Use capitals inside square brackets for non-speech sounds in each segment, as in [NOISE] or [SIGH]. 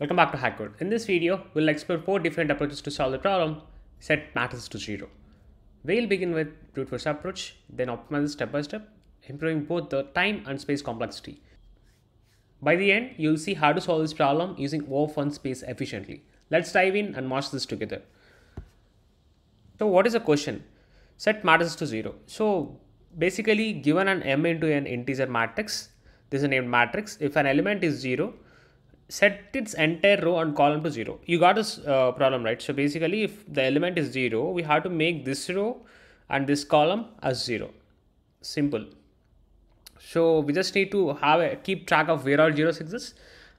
Welcome back to HackCode. In this video, we'll explore four different approaches to solve the problem, set matrices to zero. We'll begin with brute force approach, then optimize step by step, improving both the time and space complexity. By the end, you'll see how to solve this problem using O1 space efficiently. Let's dive in and master this together. So what is the question? Set matrices to zero. So basically given an m into an integer matrix, this is a named matrix. If an element is zero, set its entire row and column to zero. You got this uh, problem, right? So basically if the element is zero, we have to make this row and this column as zero. Simple. So we just need to have a keep track of where all zeros exist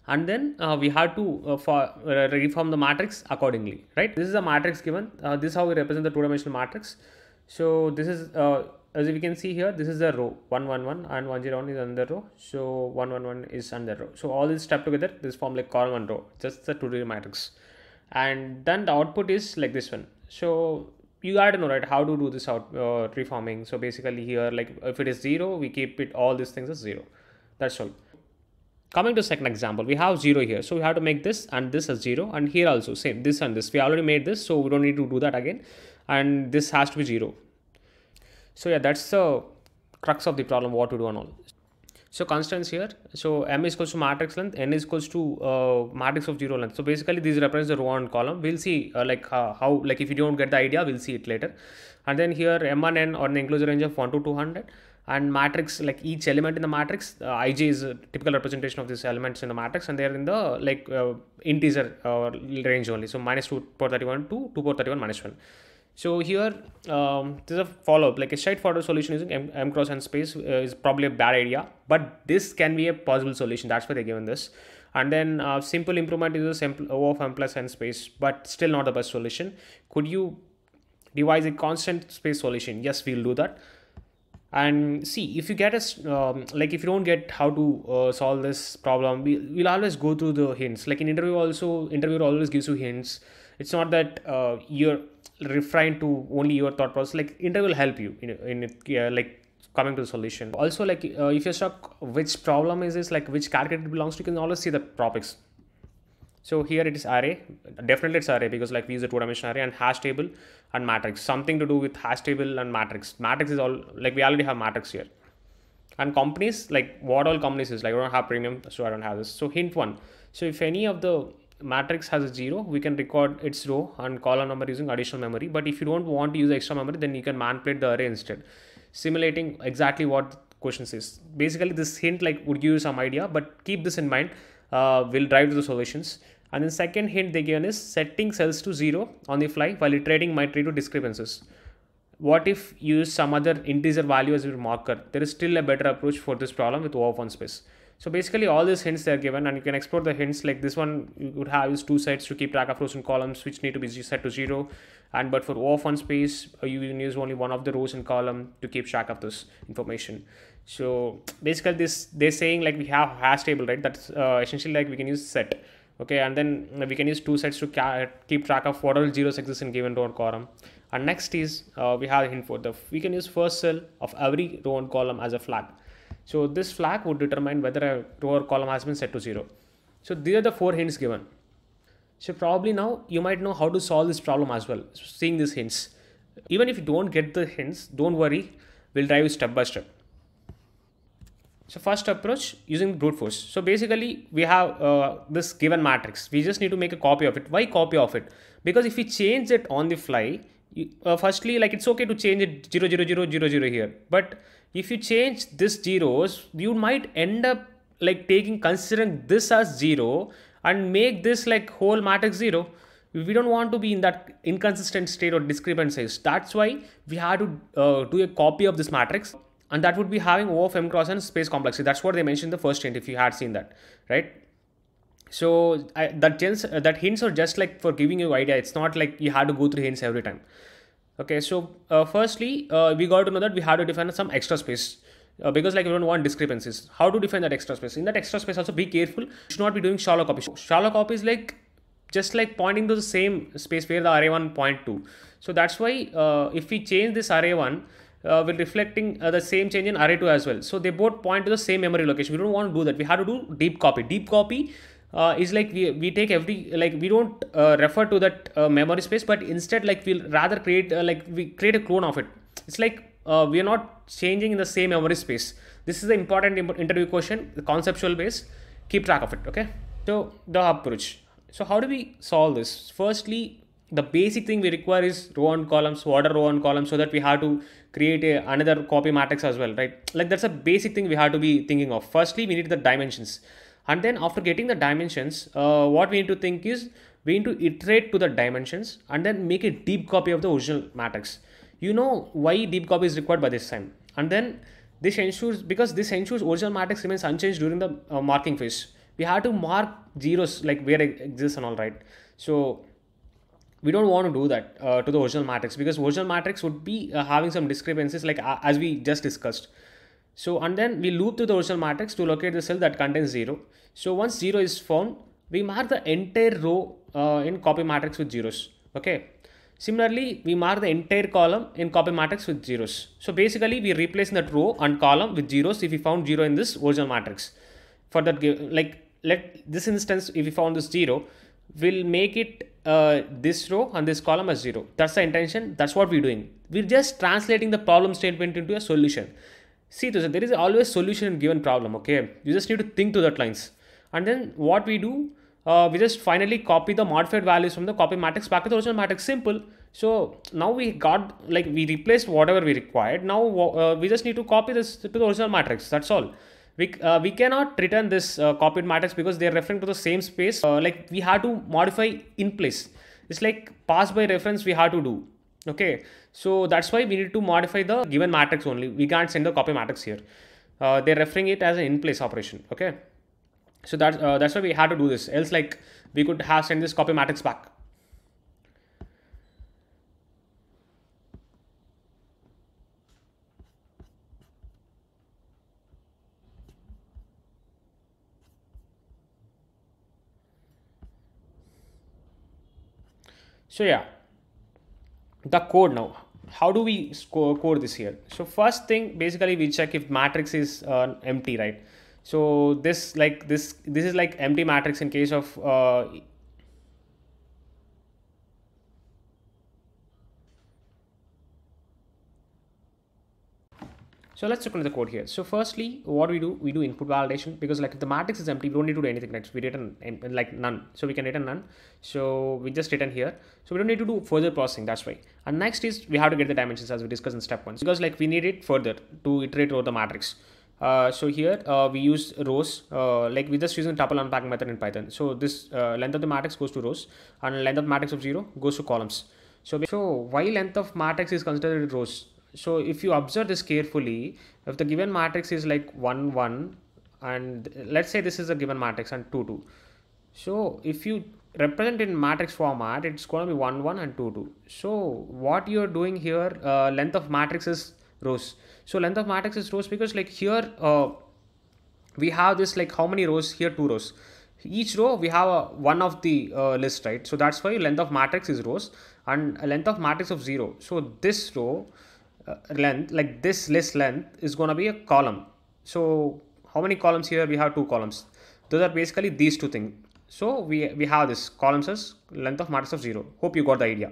and then uh, we have to uh, for, uh, reform the matrix accordingly, right? This is a matrix given. Uh, this is how we represent the two-dimensional matrix. So this is uh, as we can see here, this is the row 111 and 101 is under row. So 111 is under row. So all these step together, this form like column and row, just the two-dimensional matrix. And then the output is like this one. So you got to know right how to do this out uh, reforming. So basically here, like if it is zero, we keep it all these things as zero. That's all. Coming to second example, we have zero here. So we have to make this and this as zero and here also same this and this. We already made this, so we don't need to do that again. And this has to be zero. So yeah, that's the crux of the problem, what to do and all. So constants here, so m is equals to matrix length, n is equals to uh, matrix of zero length. So basically these represent the row and column. We'll see uh, like uh, how, like if you don't get the idea, we'll see it later. And then here m and n or the enclosure range of 1 to 200 and matrix like each element in the matrix uh, ij is a typical representation of these elements in the matrix and they're in the like uh, integer uh, range only so minus 2 power 31 to 2 power 31 minus 1 so here um, there's a follow-up. Like a straightforward solution using m, m cross n space uh, is probably a bad idea but this can be a possible solution. That's why they're given this. And then uh, simple improvement is a simple o of m plus n space but still not the best solution. Could you devise a constant space solution? Yes we'll do that. And see if you get us um, like if you don't get how to uh, solve this problem we, we'll always go through the hints. Like in interview also interviewer always gives you hints. It's not that uh, you're referring to only your thought process like interview will help you in, in uh, like coming to the solution. Also like uh, if you're stuck which problem is this like which category it belongs to you can always see the topics. So here it is array. Definitely it's array because like we use a two dimensional array and hash table and matrix. Something to do with hash table and matrix. Matrix is all like we already have matrix here. And companies like what all companies is like I don't have premium so I don't have this. So hint one. So if any of the matrix has a zero we can record its row and column number using additional memory. But if you don't want to use extra memory then you can manipulate the array instead. Simulating exactly what question says basically this hint like would give you some idea but keep this in mind. Uh, will drive to the solutions. And then second hint they given is setting cells to zero on the fly while iterating might lead to discrepancies. What if you use some other integer value as your marker? There is still a better approach for this problem with O of one space so basically all these hints they are given and you can explore the hints like this one you would have is two sets to keep track of rows and columns which need to be set to zero. And but for O of one space uh, you can use only one of the rows and column to keep track of this information. So basically this they're saying like we have hash table right? That's uh, essentially like we can use set okay? And then we can use two sets to keep track of what all zeros exist in given row and column. And next is uh, we have hint for the we can use first cell of every row and column as a flag so this flag would determine whether a row or column has been set to zero so these are the four hints given so probably now you might know how to solve this problem as well seeing these hints even if you don't get the hints don't worry we'll drive you step by step so first approach using brute force. So basically we have uh, this given matrix. We just need to make a copy of it. Why copy of it? Because if we change it on the fly, you, uh, firstly like it's okay to change it 0, 0, 0, 0, 0 here. But if you change this zeros, you might end up like taking considering this as zero and make this like whole matrix zero. We don't want to be in that inconsistent state or discrepancies. That's why we have to uh, do a copy of this matrix and that would be having O of m cross n space complexity. That's what they mentioned in the first hint if you had seen that, right? So I, that hints, uh, that hints are just like for giving you idea. It's not like you had to go through hints every time. Okay, so uh, firstly, uh, we got to know that we had to define some extra space. Uh, because like we don't want discrepancies. How to define that extra space? In that extra space also be careful. You should not be doing shallow copy. Shallow copy is like just like pointing to the same space where the array 1 point to. So that's why uh, if we change this array 1, uh, will reflecting uh, the same change in array 2 as well. So they both point to the same memory location. We don't want to do that. We have to do deep copy. Deep copy uh, is like we, we take every like we don't uh, refer to that uh, memory space but instead like we'll rather create uh, like we create a clone of it. It's like uh, we are not changing in the same memory space. This is the important interview question the conceptual base. Keep track of it okay? So the approach. So how do we solve this? Firstly the basic thing we require is row and columns order row and columns so that we have to create a, another copy matrix as well right? Like that's a basic thing we have to be thinking of. Firstly we need the dimensions and then after getting the dimensions uh, what we need to think is we need to iterate to the dimensions and then make a deep copy of the original matrix. You know why deep copy is required by this time? And then this ensures because this ensures original matrix remains unchanged during the uh, marking phase. We have to mark zeros like where it exists and all right? So we don't want to do that uh, to the original matrix because original matrix would be uh, having some discrepancies like uh, as we just discussed so and then we loop through the original matrix to locate the cell that contains 0 so once 0 is found we mark the entire row uh, in copy matrix with zeros okay similarly we mark the entire column in copy matrix with zeros so basically we replace that row and column with zeros if we found 0 in this original matrix for that like let this instance if we found this 0 we'll make it uh, this row and this column as 0. That's the intention. That's what we're doing. We're just translating the problem statement into a solution. See, there is always solution in given problem, okay? You just need to think to that lines. And then what we do, uh, we just finally copy the modified values from the copy matrix back to the original matrix. Simple. So now we got, like we replaced whatever we required. Now uh, we just need to copy this to the original matrix. That's all we, uh, we cannot return this uh, copied matrix because they are referring to the same space. Uh, like we have to modify in place. It's like pass by reference we have to do. Okay. So that's why we need to modify the given matrix only. We can't send the copy matrix here. Uh, they're referring it as an in place operation. Okay. So that's, uh, that's why we had to do this. Else like we could have sent this copy matrix back. So yeah, the code now. How do we score code this here? So first thing, basically we check if matrix is uh, empty, right? So this like this this is like empty matrix in case of uh, So let's look at the code here. So firstly, what we do, we do input validation because like if the matrix is empty, we don't need to do anything next. We return like none. So we can return none. So we just return here. So we don't need to do further processing. That's why. And next is we have to get the dimensions as we discussed in step one because like we need it further to iterate over the matrix. Uh, so here uh, we use rows uh, like we just using tuple unpack method in Python. So this uh, length of the matrix goes to rows and length of matrix of zero goes to columns. So, so why length of matrix is considered rows? So if you observe this carefully if the given matrix is like 1 1 and let's say this is a given matrix and 2 2 so if you represent in matrix format it's going to be 1 1 and 2 2 so what you're doing here uh, length of matrix is rows. So length of matrix is rows because like here uh, we have this like how many rows? Here two rows. Each row we have a one of the uh, list right? So that's why length of matrix is rows and length of matrix of zero. So this row length like this list length is going to be a column. So how many columns here? We have two columns. Those are basically these two things. So we we have this columns as length of matrix of zero. Hope you got the idea.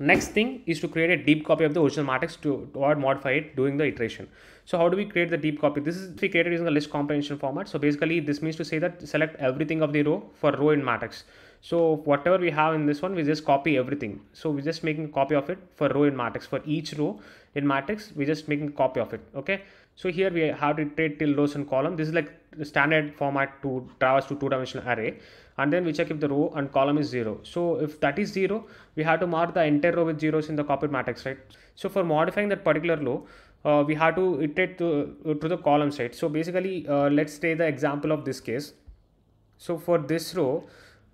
Next thing is to create a deep copy of the original matrix to, to modify it during the iteration. So how do we create the deep copy? This is created using the list comprehension format so basically this means to say that select everything of the row for row in matrix so whatever we have in this one, we just copy everything. So we're just making a copy of it for row in matrix. For each row in matrix, we're just making a copy of it. Okay. So here we have to iterate till rows and column. This is like the standard format to traverse to two dimensional array. And then we check if the row and column is zero. So if that is zero, we have to mark the entire row with zeros in the copied matrix, right? So for modifying that particular row, uh, we have to iterate to, uh, to the column side. So basically, uh, let's take the example of this case. So for this row,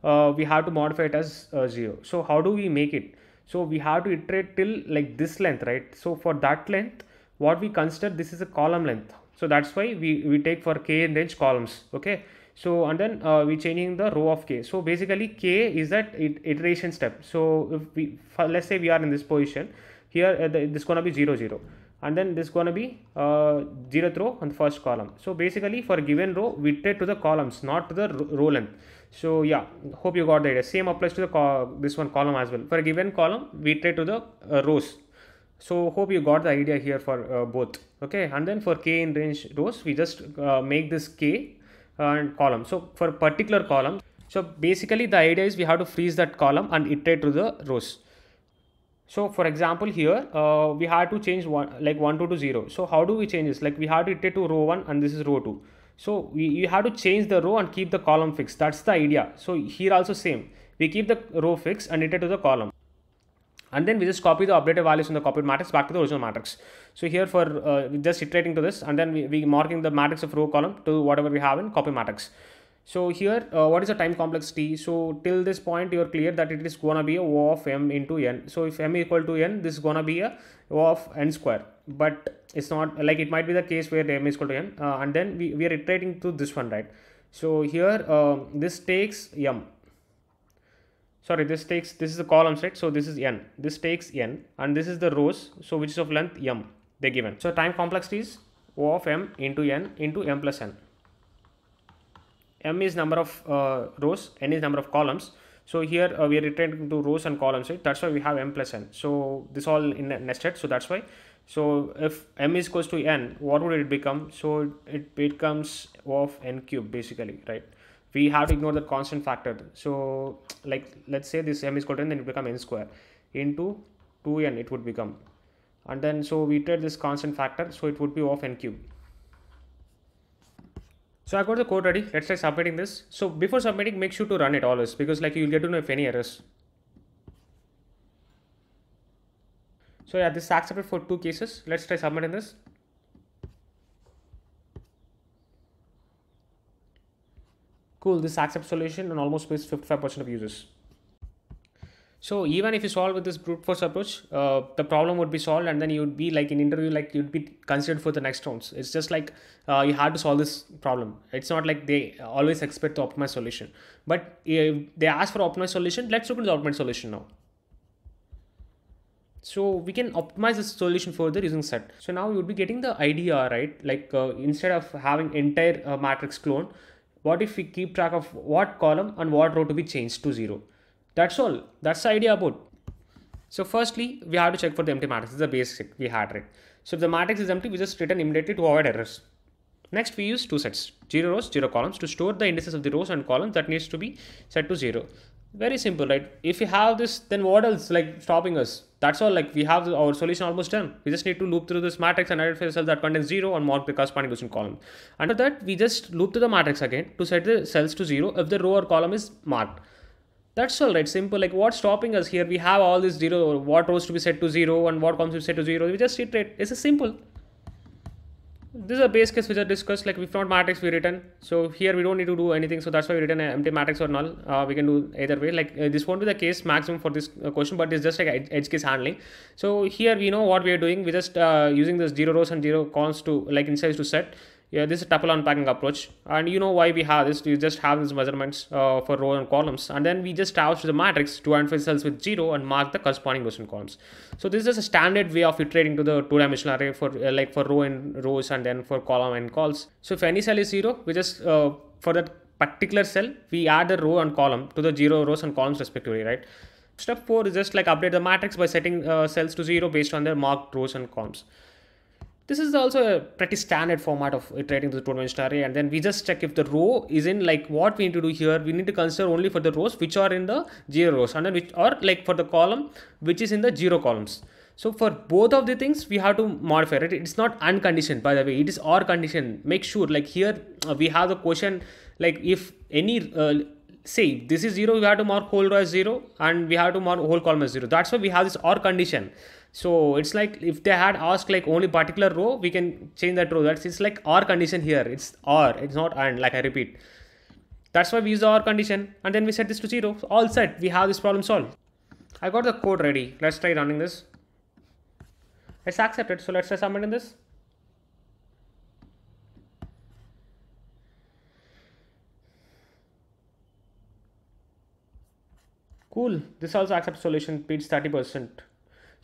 uh, we have to modify it as uh, 0. So how do we make it? So we have to iterate till like this length, right? So for that length, what we consider this is a column length. So that's why we, we take for k in range columns, okay? So and then uh, we changing the row of k. So basically k is that iteration step. So if we let's say we are in this position here, uh, the, this is gonna be 0 0 and then this is to be uh, zeroth row on the first column so basically for a given row we iterate to the columns not to the row length so yeah hope you got the idea. Same applies to the this one column as well. For a given column we iterate to the uh, rows. So hope you got the idea here for uh, both. Okay and then for k in range rows we just uh, make this k and column. So for particular column so basically the idea is we have to freeze that column and iterate to the rows. So for example here uh, we had to change one like 1 2 to 0 so how do we change this? Like we have to iterate to row 1 and this is row 2 so we you have to change the row and keep the column fixed that's the idea so here also same we keep the row fixed and iterate to the column and then we just copy the updated values in the copied matrix back to the original matrix so here for uh, just iterating to this and then we, we marking the matrix of row column to whatever we have in copy matrix so here, uh, what is the time complexity? So till this point, you're clear that it is gonna be a O of m into n. So if m equal to n, this is gonna be a O of n square. But it's not like it might be the case where m is equal to n, uh, and then we, we are iterating to this one, right? So here, uh, this takes m. Sorry, this takes this is the columns, right? So this is n. This takes n, and this is the rows. So which is of length m. They're given. So time complexity is O of m into n into m plus n m is number of uh, rows n is number of columns so here uh, we are returning to rows and columns right that's why we have m plus n so this all in nested so that's why so if m is equals to n what would it become so it becomes of n cube basically right we have to ignore the constant factor so like let's say this m is equal to n then it become n square into 2n it would become and then so we take this constant factor so it would be of n cube so I got the code ready. Let's try submitting this. So before submitting, make sure to run it always because like you'll get to know if any errors. So yeah, this is accepted for two cases. Let's try submitting this. Cool, this accept solution and almost with 55% of users. So even if you solve with this brute force approach, uh, the problem would be solved, and then you'd be like in interview, like you'd be considered for the next rounds. It's just like uh, you had to solve this problem. It's not like they always expect the optimized solution, but if they ask for optimized solution, let's look at the optimized solution now. So we can optimize this solution further using set. So now you would be getting the idea, right? Like uh, instead of having entire uh, matrix clone, what if we keep track of what column and what row to be changed to zero? That's all. That's the idea about. So firstly, we have to check for the empty matrix. This is the basic we had, right? So if the matrix is empty, we just return immediately to avoid errors. Next, we use two sets, zero rows, zero columns to store the indices of the rows and columns that needs to be set to zero. Very simple, right? If you have this, then what else like stopping us? That's all like we have our solution almost done. We just need to loop through this matrix and identify the cell that contains zero and mark the corresponding rows column. Under that, we just loop to the matrix again to set the cells to zero if the row or column is marked. That's all right, simple. Like what's stopping us here? We have all this zero, what rows to be set to zero and what columns to be set to zero. We just iterate. It's a simple. This is a base case which I discussed. Like if not matrix, we return. So here we don't need to do anything. So that's why we return an empty matrix or null. Uh, we can do either way. Like uh, this won't be the case maximum for this uh, question, but it's just like edge case handling. So here we know what we are doing. We just uh, using this zero rows and zero columns to like insides to set yeah this is a tuple unpacking approach. And you know why we have this? You just have these measurements uh, for row and columns. And then we just couch the matrix to identify cells with zero and mark the corresponding rows and columns. So this is a standard way of iterating to the two-dimensional array for uh, like for row and rows and then for column and calls. So if any cell is zero we just uh, for that particular cell we add the row and column to the zero rows and columns respectively right? Step 4 is just like update the matrix by setting uh, cells to zero based on their marked rows and columns this is also a pretty standard format of iterating the two-dimensional array and then we just check if the row is in like what we need to do here. We need to consider only for the rows which are in the zero rows and then which or like for the column which is in the zero columns. So for both of the things we have to modify it it's not unconditioned by the way. It is or condition. Make sure like here uh, we have the question like if any uh, say this is zero we have to mark whole row as zero and we have to mark whole column as zero. That's why we have this or condition so it's like if they had asked like only particular row, we can change that row. That's it's like or condition here. It's or, it's not and. Like I repeat, that's why we use the condition, and then we set this to zero. All set. We have this problem solved. I got the code ready. Let's try running this. Let's accept it. So let's try submitting this. Cool. This also accepts solution beats 30%.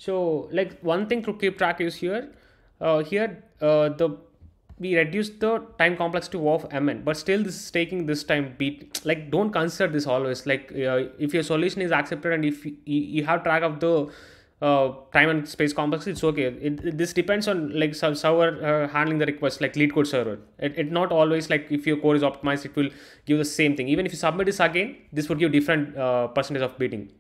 So like one thing to keep track is here, uh, here uh, the we reduce the time complexity of mn but still this is taking this time beat. [TSK] Like don't consider this always. Like uh, if your solution is accepted and if you, you have track of the uh, time and space complexity it's okay. It, it, this depends on like some server uh, handling the request like LeetCode server. It, it not always like if your code is optimized it will give the same thing. Even if you submit this again this would give different uh, percentage of beating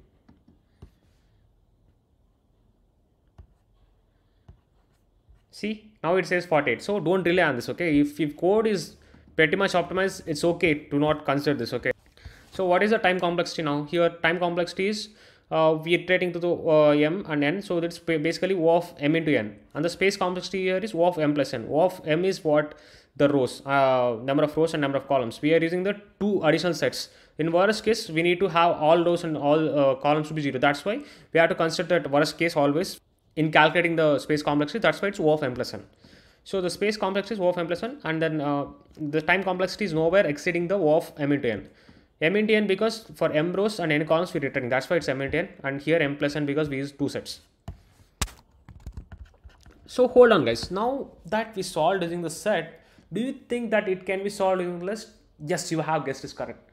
see now it says 48 so don't rely on this okay? If, if code is pretty much optimized it's okay to not consider this okay? So what is the time complexity now? Here time complexity is uh, we are iterating to the uh, m and n. So that's basically o of m into n. And the space complexity here is o of m plus n. O of m is what the rows uh, number of rows and number of columns. We are using the two additional sets. In worst case we need to have all rows and all uh, columns to be zero. That's why we have to consider that worst case always in calculating the space complexity that's why it's O of m plus n. So the space complexity is O of m plus n and then uh, the time complexity is nowhere exceeding the O of m into n. m into n because for m rows and n columns we're returning that's why it's m into n and here m plus n because we use two sets. So hold on guys now that we solved using the set do you think that it can be solved using list? Yes you have guessed is correct.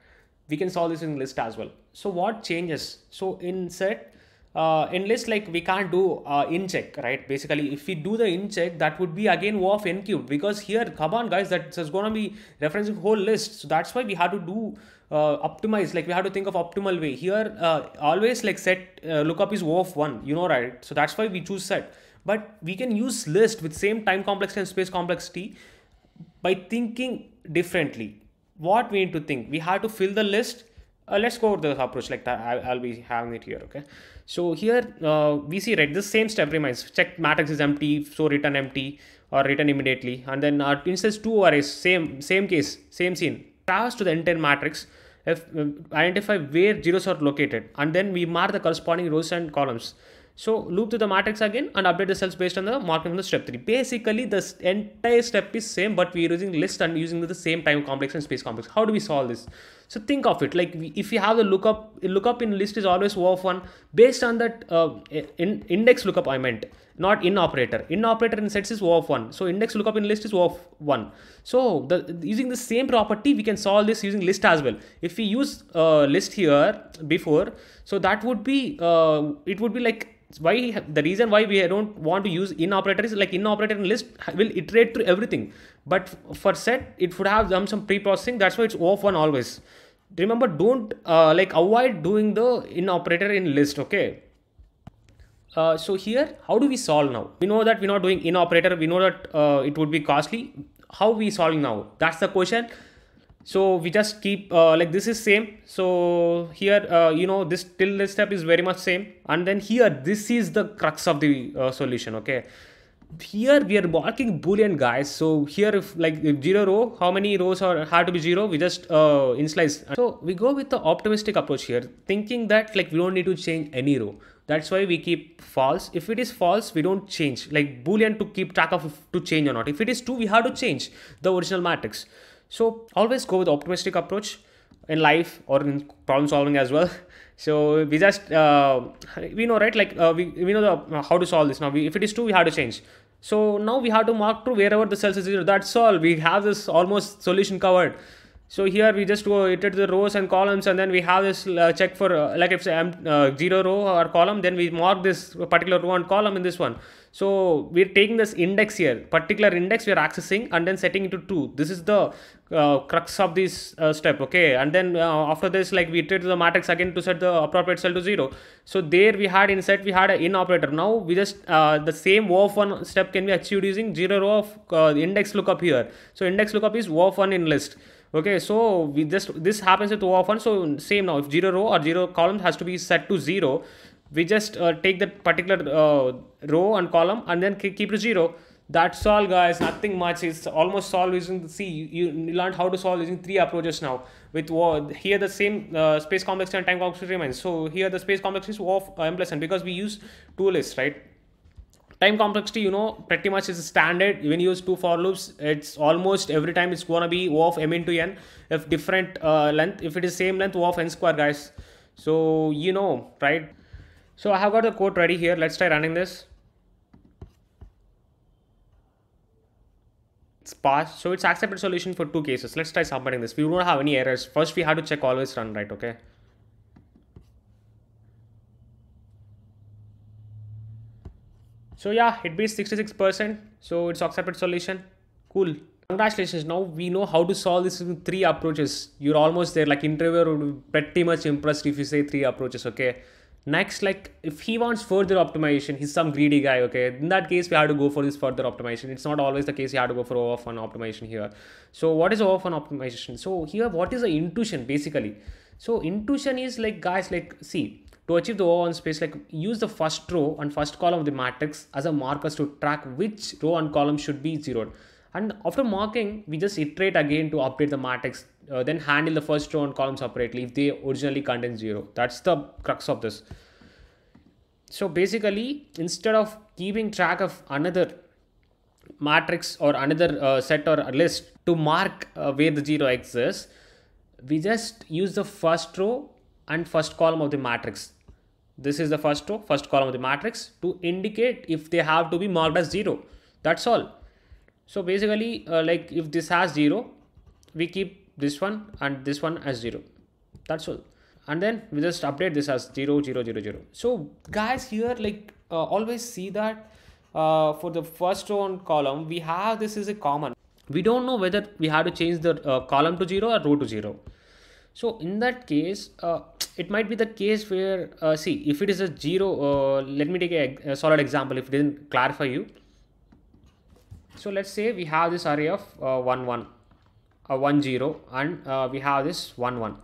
We can solve this in list as well. So what changes? So in set uh, in list like we can't do uh, in check right? Basically if we do the in check that would be again o of n cubed because here come on guys that's going to be referencing whole list. So that's why we have to do uh, optimize like we have to think of optimal way. Here uh, always like set uh, lookup is o of 1 you know right? So that's why we choose set. But we can use list with same time complexity and space complexity by thinking differently. What we need to think we have to fill the list. Uh, let's go over the approach like that I'll, I'll, be having it here okay so here uh, we see right this same step remains. Check matrix is empty so return empty or return immediately. And then our instance two arrays same same case same scene. Traverse to the entire matrix if uh, identify where zeros are located. And then we mark the corresponding rows and columns so loop to the matrix again and update the cells based on the marking from the step 3. Basically, the entire step is same, but we are using list and using the same time complex and space complex. How do we solve this? So think of it like if you have the lookup, lookup in list is always O of 1 based on that uh, in, index lookup I meant, not in operator. In operator in sets is O of 1. So index lookup in list is O of 1. So the, using the same property, we can solve this using list as well. If we use uh, list here before, so that would be, uh, it would be like why the reason why we don't want to use in operator is like in operator list will iterate through everything. But for set it would have some some pre-processing. That's why it's off one always. Remember don't uh, like avoid doing the in operator in list okay? Uh, so here how do we solve now? We know that we're not doing in operator we know that uh, it would be costly. How we solving now? That's the question so we just keep uh, like this is same. So here uh, you know this till this step is very much same. And then here this is the crux of the uh, solution okay? Here we are marking boolean guys. So here if like if zero row how many rows are have to be zero? We just uh, initialize so we go with the optimistic approach here thinking that like we don't need to change any row. That's why we keep false. If it is false we don't change. Like boolean to keep track of to change or not. If it is true we have to change the original matrix so always go with optimistic approach in life or in problem solving as well. [LAUGHS] So we just uh, we know right like uh, we we know the uh, how to solve this now. We, if it is true, we have to change. So now we have to mark true wherever the cells is zero. That's all. We have this almost solution covered. So here we just go iterate the rows and columns and then we have this uh, check for uh, like if say uh, zero row or column then we mark this particular row and column in this one. So we're taking this index here, particular index we are accessing and then setting it to true. This is the uh, crux of this uh, step, okay? And then uh, after this, like we iterate the matrix again to set the appropriate cell to zero. So there we had inside, we had an in operator. Now we just, uh, the same O of one step can be achieved using zero row of uh, index lookup here. So index lookup is O of one in list okay so we just this happens with o of 1 so same now if zero row or zero column has to be set to zero we just uh, take that particular uh, row and column and then keep it zero. That's all guys. Nothing much. It's almost solved using the see you, you learned how to solve using three approaches now. With uh, here the same uh, space complexity and time complexity remains. So here the space complexity is of uh, m plus n because we use two lists right? Time complexity you know pretty much is standard. When you use two for loops it's almost every time it's gonna be o of m into n if different uh, length if it is same length o of n square guys. So you know right so I have got the code ready here. Let's try running this. it's passed. So it's accepted solution for two cases. Let's try submitting this. We don't have any errors. First, we have to check always run right, okay? So yeah, it beats 66%. So it's accepted solution. Cool. Congratulations. Now we know how to solve this in three approaches. You're almost there. Like interviewer would be pretty much impressed if you say three approaches. Okay. Next, like if he wants further optimization, he's some greedy guy. Okay. In that case, we have to go for this further optimization. It's not always the case. You have to go for O of 1 optimization here. So what is O of 1 optimization? So here, what is the intuition basically? So intuition is like guys, like see to achieve the O of 1 space, like use the first row and first column of the matrix as a markers to track which row and column should be zeroed. And after marking, we just iterate again to update the matrix, uh, then handle the first row and column separately if they originally contain zero. That's the crux of this. So basically, instead of keeping track of another matrix or another uh, set or list to mark uh, where the zero exists, we just use the first row and first column of the matrix this is the first row, first column of the matrix to indicate if they have to be marked as 0. That's all. So basically uh, like if this has 0, we keep this one and this one as 0. That's all. And then we just update this as 0, 0, 0, 0. So guys here like uh, always see that uh, for the first row and column, we have this is a common. We don't know whether we have to change the uh, column to 0 or row to 0. So in that case, uh, it might be the case where uh, see if it is a zero uh, let me take a, a, solid example if it didn't clarify you so let's say we have this array of uh, 1 1 uh, 1 0 and uh, we have this 1 1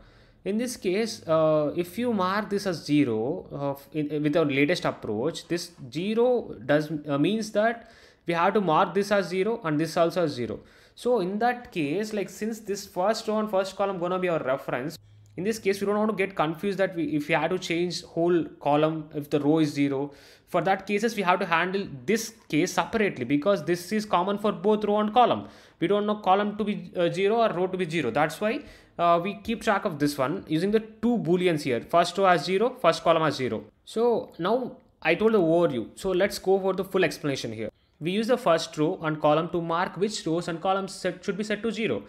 in this case uh, if you mark this as 0 uh, in, with our latest approach this 0 does uh, means that we have to mark this as 0 and this also as 0 so in that case like since this first row and first column gonna be our reference in this case we don't want to get confused that we if we had to change whole column if the row is zero for that cases we have to handle this case separately because this is common for both row and column. We don't know column to be uh, zero or row to be zero. That's why uh, we keep track of this one using the two booleans here. First row has zero first column has zero. So now i told the overview. So let's go for the full explanation here. We use the first row and column to mark which rows and columns set, should be set to zero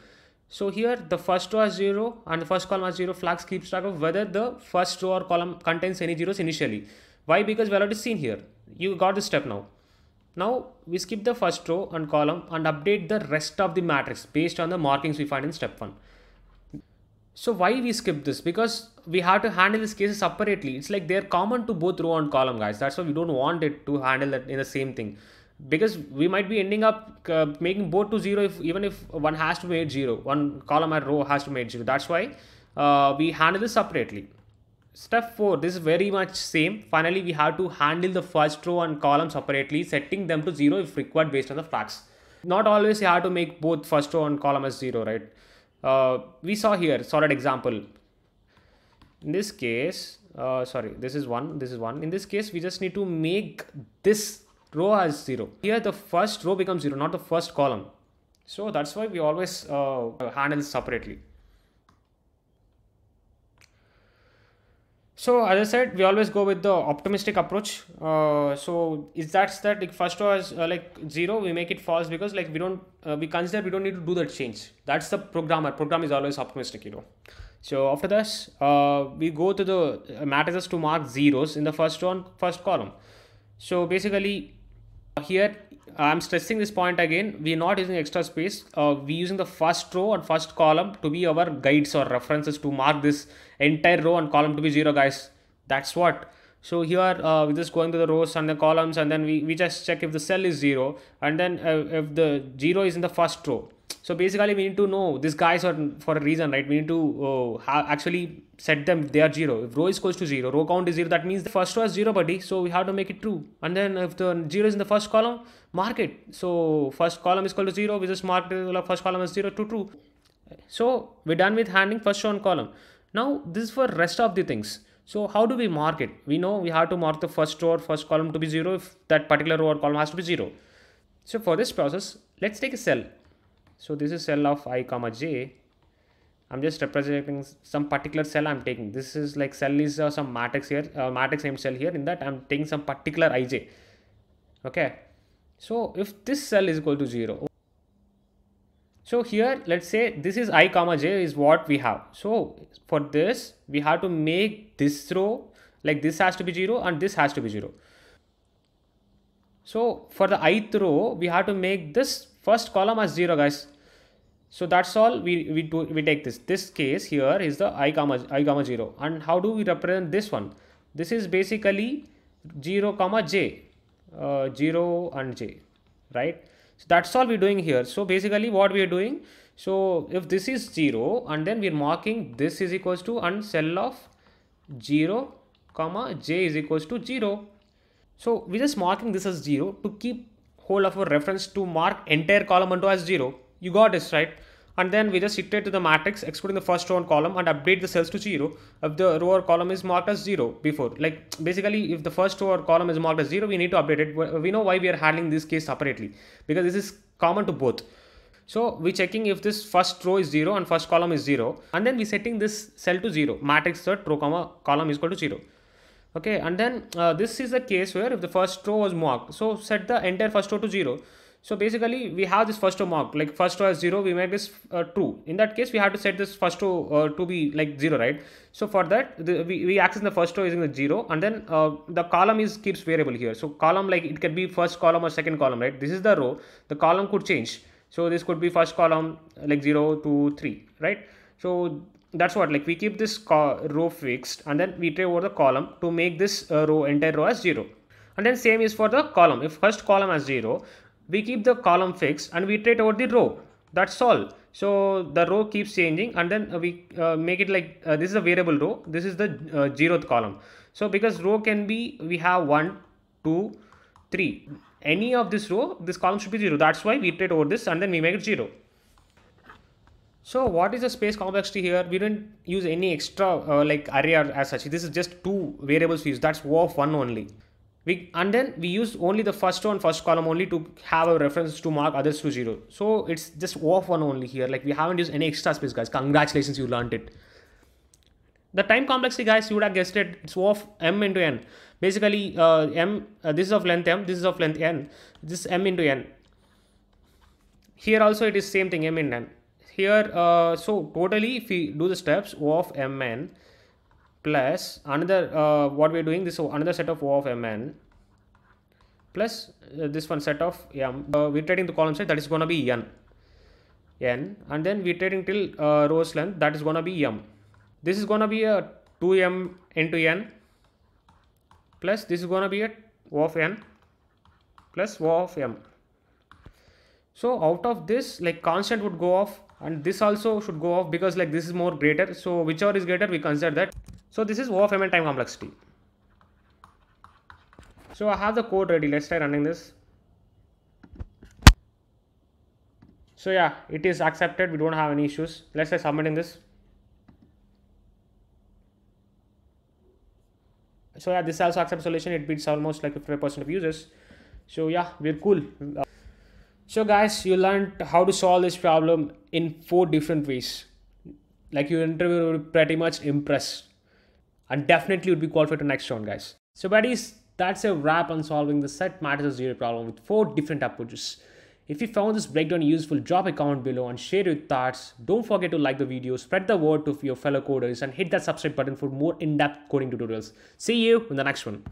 so here the first row has 0 and the first column has 0 flags keeps track of whether the first row or column contains any zeros initially. Why? Because we already seen here. You got this step now. Now we skip the first row and column and update the rest of the matrix based on the markings we find in step 1. So why we skip this? Because we have to handle these cases separately. It's like they're common to both row and column guys. That's why we don't want it to handle that in the same thing because we might be ending up uh, making both to zero if even if one has to make zero one column and row has to make zero. That's why uh, we handle this separately. Step 4 this is very much same. Finally we have to handle the first row and column separately setting them to zero if required based on the flags not always you have to make both first row and column as zero right? Uh, we saw here solid example. In this case uh, sorry this is one this is one. In this case we just need to make this row has 0. Here the first row becomes 0, not the first column. So that's why we always uh, handle separately. So as I said, we always go with the optimistic approach. Uh, so is that's that like first row is uh, like zero, we make it false because like we don't uh, we consider we don't need to do that change. That's the programmer. Program is always optimistic, you know. So after this, uh, we go to the matrices to mark zeros in the first and first column. So basically, here I'm stressing this point again. We're not using extra space. Uh, we're using the first row and first column to be our guides or references to mark this entire row and column to be zero guys. That's what. So here uh, we're just going to the rows and the columns and then we, we just check if the cell is zero. And then uh, if the zero is in the first row so basically we need to know these guys are for a reason right? We need to uh, actually set them they are zero. If row is equals to zero row count is zero that means the first row is zero buddy. So we have to make it true. And then if the zero is in the first column mark it. So first column is equal to zero. We just mark the first column as zero to true. So we're done with handling first row and column. Now this is for rest of the things. So how do we mark it? We know we have to mark the first row or first column to be zero if that particular row or column has to be zero. So for this process let's take a cell so this is cell of i comma j I'm just representing some particular cell I'm taking. This is like cell is uh, some matrix here, uh, matrix named cell here. In that I'm taking some particular ij. Okay. So if this cell is equal to 0, So here, let's say this is i comma j is what we have. So for this, we have to make this row like this has to be 0 and this has to be 0. So for the ith row, we have to make this first column as 0 guys. So that's all we, we do we take this. This case here is the i comma i comma 0. And how do we represent this one? This is basically 0 comma j, uh, 0 and j, right? So that's all we're doing here. So basically what we are doing, so if this is 0 and then we're marking this is equals to and cell of 0 comma j is equals to 0. So we're just marking this as 0 to keep hold of a reference to mark entire column onto as 0. You got this right? and then we just iterate to the matrix excluding the first row and column and update the cells to 0 if the row or column is marked as 0 before. Like basically if the first row or column is marked as 0 we need to update it. We know why we are handling this case separately because this is common to both. So we're checking if this first row is 0 and first column is 0 and then we're setting this cell to 0 matrix third row comma column is equal to 0 okay and then uh, this is the case where if the first row was marked so set the entire first row to 0 so basically we have this first row marked like first row as 0 we make this uh, true. In that case we have to set this first row uh, to be like 0 right. So for that the, we, we access the first row using the 0 and then uh, the column is keeps variable here. So column like it can be first column or second column right. This is the row the column could change. So this could be first column like 0 to 3 right. So that's what like we keep this row fixed and then we take over the column to make this uh, row entire row as 0 and then same is for the column if first column as 0 we keep the column fixed and we iterate over the row. That's all. So the row keeps changing and then we uh, make it like uh, this is a variable row. This is the uh, zeroth column. So because row can be we have one two three. Any of this row this column should be zero. That's why we iterate over this and then we make it zero. So what is the space complexity here? We don't use any extra uh, like array as such. This is just two variables we use. That's of one only we and then we use only the first one first column only to have a reference to mark others to zero. So it's just O of one only here. Like we haven't used any extra space guys. Congratulations you learned it. The time complexity guys you would have guessed it. It's of m into n. Basically uh, m uh, this is of length m this is of length n. This is m into n. Here also it is same thing m into n. Here uh, so totally if we do the steps O of mn plus another uh, what we're doing this another set of O of mn plus uh, this one set of m. Uh, we're trading the column set that is going to be n. N and then we're trading till uh, rows length that is going to be m. This is going to be a 2m into n plus this is going to be a O of n plus O of m. So out of this like constant would go off and this also should go off because like this is more greater. So whichever is greater we consider that so this is O of m and time complexity. So I have the code ready. Let's try running this. So yeah, it is accepted. We don't have any issues. Let's try submitting this. So yeah, this also accepts solution. It beats almost like 55% of users. So yeah, we're cool. So guys, you learned how to solve this problem in four different ways. Like your interviewer will pretty much impressed and definitely would be qualified to next round guys. So buddies, that's a wrap on solving the set matrix zero problem with four different approaches. If you found this breakdown useful, drop a comment below and share your thoughts. Don't forget to like the video, spread the word to your fellow coders and hit that subscribe button for more in-depth coding tutorials. See you in the next one.